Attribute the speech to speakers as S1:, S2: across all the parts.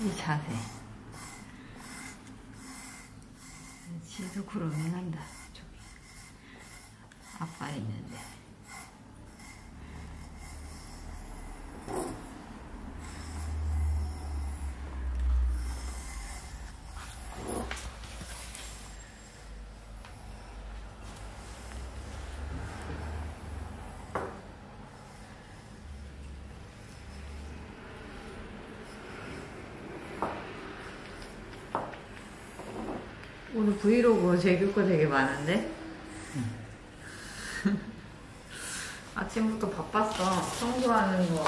S1: 이 자세. 지도 그러밍한다. 저기 아빠 있는데. 오늘 브이로그 재규 거 되게 많은데? 아침부터 바빴어. 청소하는 거,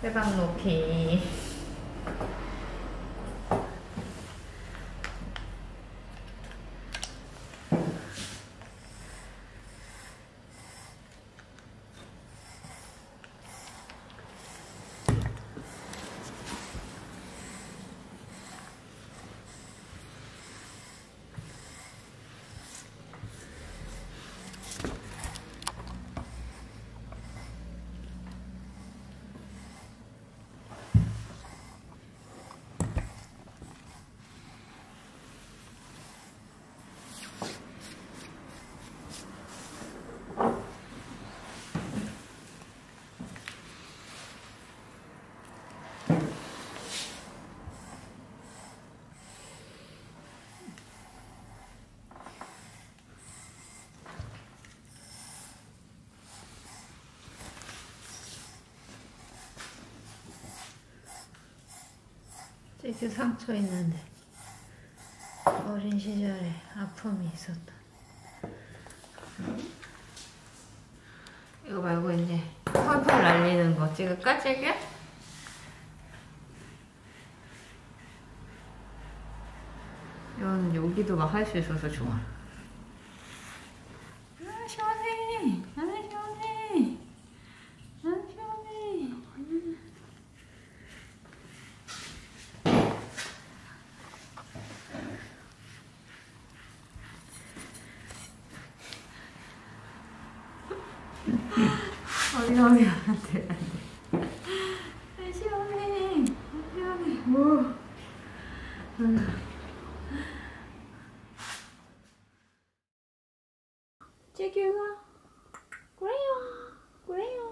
S1: 세방 놓기. 이렇게 상처 있는데 어린 시절에 아픔이 있었다. 이거 말고 이제 펄펄 날리는 거 찍을까 찍게? 이거는 여기도 막 할 수 있어서 좋아. 아 어디 어디 안돼 안돼. 아 시원해, 아 시원해. 뭐. 재규가 그래요 그래요 그래요